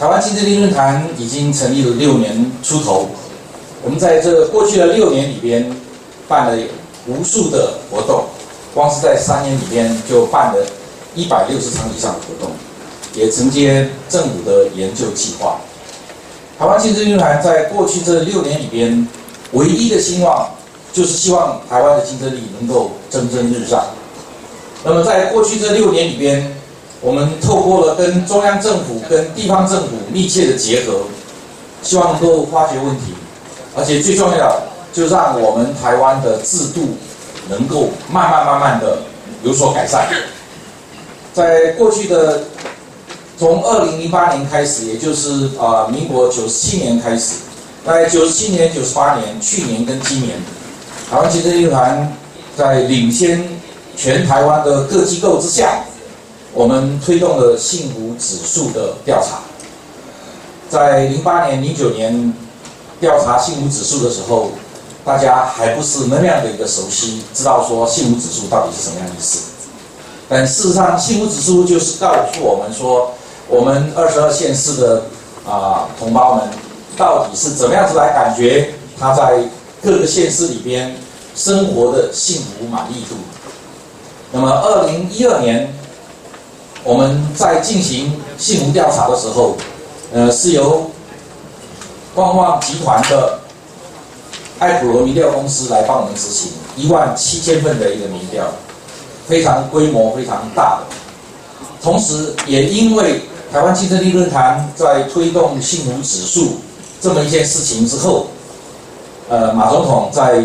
台湾竞争力论坛已经成立了六年出头，我们在这过去的六年里边办了无数的活动，光是在三年里边就办了一百六十场以上的活动，也承接政府的研究计划。台湾竞争力论坛在过去这六年里边，唯一的希望就是希望台湾的竞争力能够蒸蒸日上。那么在过去这六年里边，我们透过了跟中央政府、跟地方政府密切的结合，希望能够发掘问题，而且最重要，就让我们台湾的制度能够慢慢慢慢的有所改善。在过去的从二零零八年开始，也就是啊民国九十七年开始，在九十七年、九十八年，去年跟今年，台湾竞争力团在领先全台湾的各机构之下。我们推动了幸福指数的调查，在零八年、零九年调查幸福指数的时候，大家还不是那样的一个熟悉，知道说幸福指数到底是什么样的意思。但事实上，幸福指数就是告诉我们说，我们二十二县市的啊同胞们，到底是怎么样子来感觉他在各个县市里边生活的幸福满意度。那么，二零一二年。我们在进行幸福调查的时候，呃，是由旺旺集团的爱普罗民调公司来帮我们执行一万七千份的一个民调，非常规模非常大的。同时，也因为台湾竞争力论坛在推动幸福指数这么一件事情之后，呃，马总统在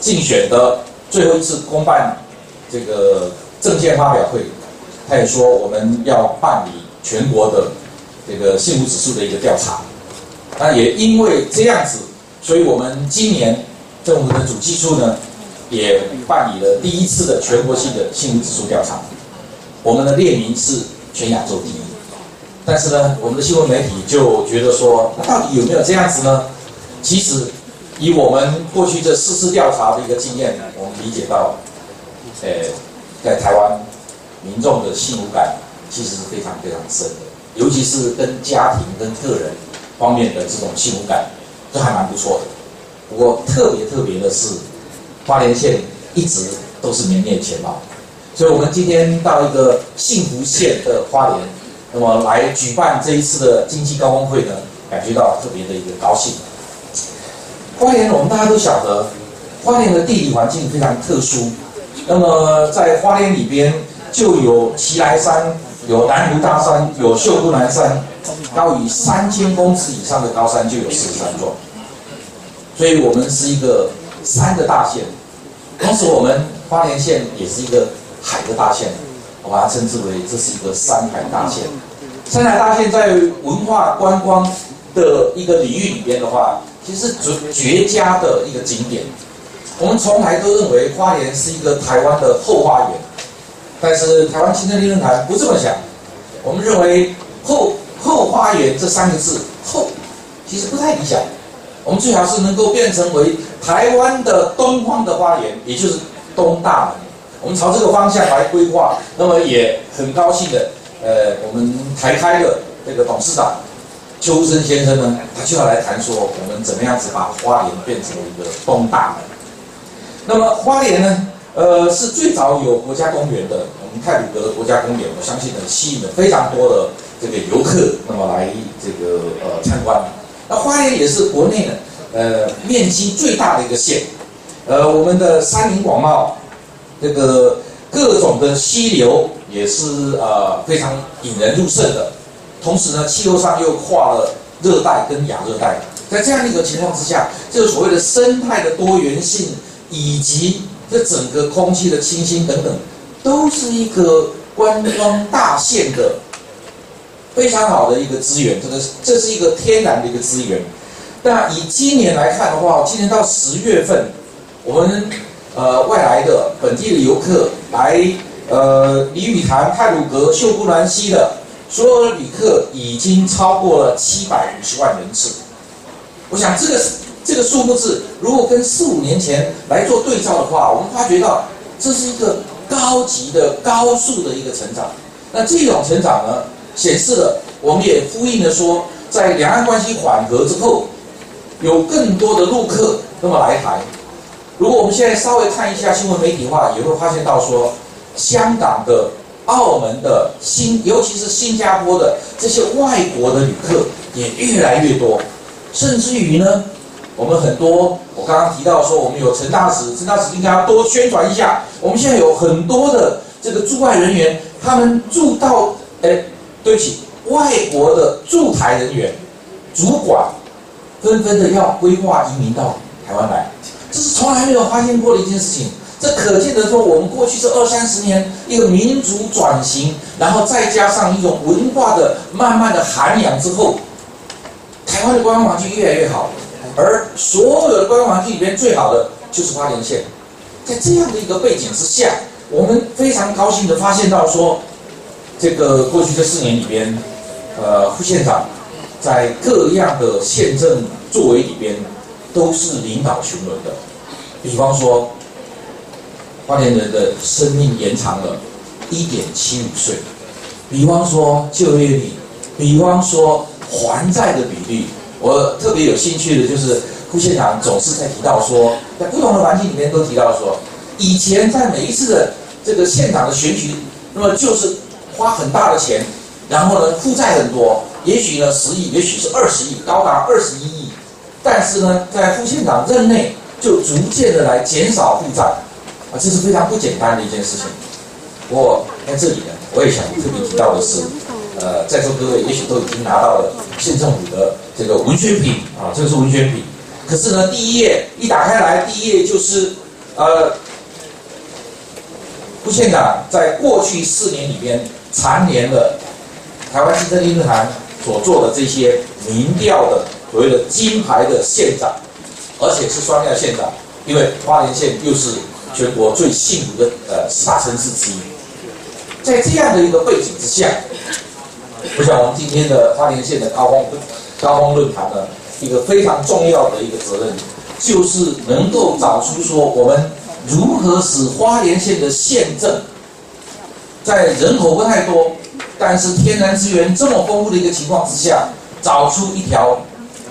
竞选的最后一次公办这个政见发表会。他也说我们要办理全国的这个幸福指数的一个调查，那也因为这样子，所以我们今年政府的主计处呢也办理了第一次的全国性的幸福指数调查，我们的列名是全亚洲第一，但是呢，我们的新闻媒体就觉得说，那到底有没有这样子呢？其实以我们过去这四次调查的一个经验，我们理解到，呃，在台湾。民众的幸福感其实是非常非常深的，尤其是跟家庭、跟个人方面的这种幸福感，都还蛮不错的。不过特别特别的是，花莲县一直都是名列前茅，所以我们今天到一个幸福县的花莲，那么来举办这一次的经济高峰会呢，感觉到特别的一个高兴。花莲我们大家都晓得，花莲的地理环境非常特殊，那么在花莲里边。就有奇来山，有南湖大山，有秀姑南山，高于三千公尺以上的高山就有四十三座，所以我们是一个山的大县，同时我们花莲县也是一个海的大县，我把它称之为这是一个山海大县。山海大县在文化观光的一个领域里边的话，其实绝绝佳的一个景点。我们从来都认为花莲是一个台湾的后花园。但是台湾青春力论坛不这么想，我们认为后后花园这三个字后其实不太理想，我们最好是能够变成为台湾的东方的花园，也就是东大门。我们朝这个方向来规划，那么也很高兴的，呃，我们台开的这个董事长邱生先生呢，他就要来谈说我们怎么样子把花园变成一个东大门。那么花园呢？呃，是最早有国家公园的，我们泰鲁阁国家公园，我相信呢吸引了非常多的这个游客，那么来这个呃参观。那花莲也是国内呢，呃面积最大的一个县，呃我们的山林广袤，这个各种的溪流也是呃非常引人入胜的。同时呢，气候上又跨了热带跟亚热带，在这样一个情况之下，这个所谓的生态的多元性以及这整个空气的清新等等，都是一个观光大县的非常好的一个资源。这个这是一个天然的一个资源。那以今年来看的话，今年到十月份，我们呃外来的本地的游客来呃鲤鱼潭、泰鲁阁、秀姑兰溪的所有的旅客已经超过了七百五十万人次。我想这个是。这个数目字如果跟四五年前来做对照的话，我们发觉到这是一个高级的高速的一个成长。那这种成长呢，显示了我们也呼应了说，在两岸关系缓和之后，有更多的陆客那么来台。如果我们现在稍微看一下新闻媒体的话，也会发现到说，香港的、澳门的、新，尤其是新加坡的这些外国的旅客也越来越多，甚至于呢，我们很多，我刚刚提到说，我们有陈大使，陈大使应该要多宣传一下。我们现在有很多的这个驻外人员，他们驻到，哎，对不起，外国的驻台人员、主管，纷纷的要规划移民到台湾来。这是从来没有发现过的一件事情。这可见得说，我们过去这二三十年一个民族转型，然后再加上一种文化的慢慢的涵养之后，台湾的观光环境越来越好。而所有的观光环境里边最好的就是花莲县。在这样的一个背景之下，我们非常高兴的发现到说，这个过去这四年里边，呃，副县长在各样的县政作为里边。都是领导雄伦的，比方说，花莲人的生命延长了一点七五岁，比方说就业率，比方说还债的比例，我特别有兴趣的就是副县长总是在提到说，在不同的环境里面都提到说，以前在每一次的这个县长的选举，那么就是花很大的钱，然后呢负债很多，也许呢十亿，也许是二十亿，高达二十一亿。但是呢，在副县长任内就逐渐的来减少负债，啊，这是非常不简单的一件事情。不过在这里呢，我也想特别提到的是，呃，在座各位也许都已经拿到了县政府的这个文宣品啊，这个是文宣品。可是呢，第一页一打开来，第一页就是呃，副县长在过去四年里边蝉联了台湾新生论坛所做的这些民调的。所谓的金牌的县长，而且是双料县长，因为花莲县又是全国最幸福的呃十大城市之一。在这样的一个背景之下，我想我们今天的花莲县的高峰高峰论坛呢，一个非常重要的一个责任，就是能够找出说我们如何使花莲县的县政，在人口不太多，但是天然资源这么丰富的一个情况之下，找出一条。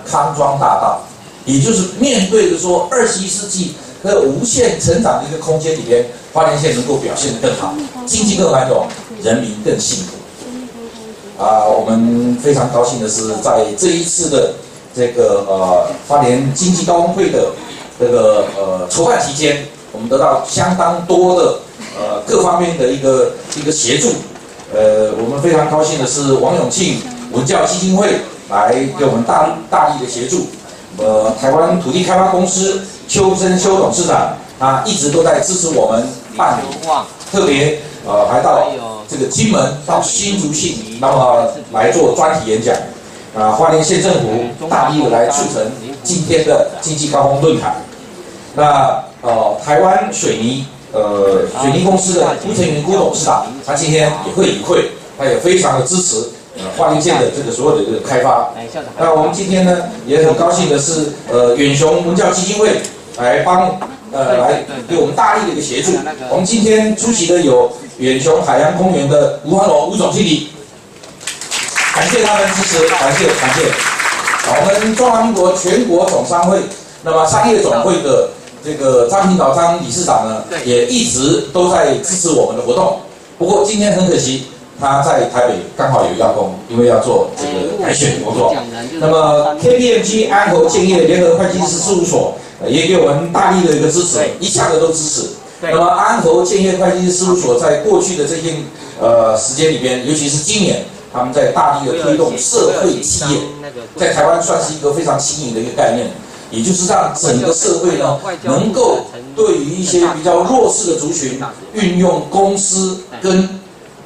康庄大道，也就是面对着说二十一世纪和无限成长的一个空间里边，花莲县能够表现得更好，经济更繁荣，人民更幸福。啊，我们非常高兴的是，在这一次的这个呃花莲经济高峰会的这个呃筹办期间，我们得到相当多的呃各方面的一个一个协助。呃，我们非常高兴的是，王永庆文教基金会。来给我们大大力的协助，呃，台湾土地开发公司邱生邱董事长，他一直都在支持我们办理，特别呃还到这个金门到新竹县，那么来做专题演讲，啊，花莲县政府大力的来促成今天的经济高峰论坛，那呃台湾水泥呃水泥公司的辜成云辜董事长，他今天也会与会，他也非常的支持。呃，花莲县的这个所有的这个开发，那我们今天呢也很高兴的是，呃，远雄文教基金会来帮，呃，来给我们大力的一个协助。我们今天出席的有远雄海洋公园的吴汉龙吴总经理，感谢他们支持，感谢感谢。我们中华民国全国总商会，那么商业总会的这个张平岛张理事长呢，也一直都在支持我们的活动。不过今天很可惜。他在台北刚好有要工，因为要做这个海选工作。那么 KPMG 安侯建业联合会计师事务所也给我们大力的一个支持，一下子都支持。那么安侯建业会计师事务所在过去的这些呃时间里边，尤其是今年，他们在大力的推动社会企业，在台湾算是一个非常新颖的一个概念，也就是让整个社会呢能够对于一些比较弱势的族群，运用公司跟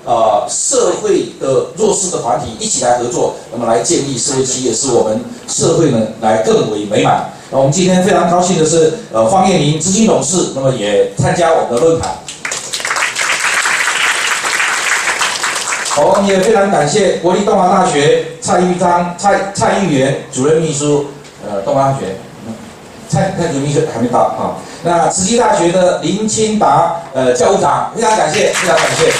呃，社会的弱势的团体一起来合作，那么来建立社会企业，使我们社会呢来更为美满。我们今天非常高兴的是，呃，方艳玲执行董事，那么也参加我们的论坛。我们也非常感谢国立东华大学蔡玉章蔡蔡玉元主任秘书，呃，东华大学蔡蔡主任秘书还没到啊。那慈溪大学的林清达呃教务长，非常感谢，非常感谢。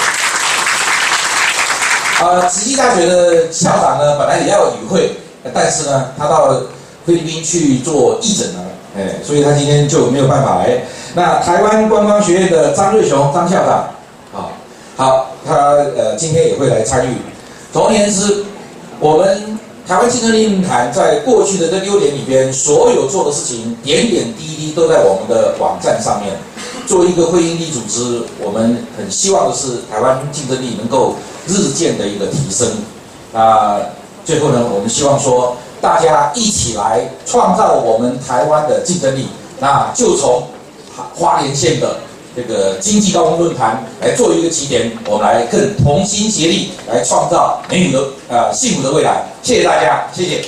呃，慈溪大学的校长呢，本来也要与会，但是呢，他到菲律宾去做义诊了，哎，所以他今天就没有办法来。那台湾观光学院的张瑞雄张校长，好，好，他呃今天也会来参与。总而言之，我们台湾竞争力论坛在过去的这六年里边，所有做的事情，点点滴滴都在我们的网站上面。作为一个会营利组织，我们很希望的是台湾竞争力能够日渐的一个提升。啊，最后呢，我们希望说大家一起来创造我们台湾的竞争力。那就从花莲县的这个经济高峰论坛来做一个起点，我们来更同心协力来创造美女的呃幸福的未来。谢谢大家，谢谢。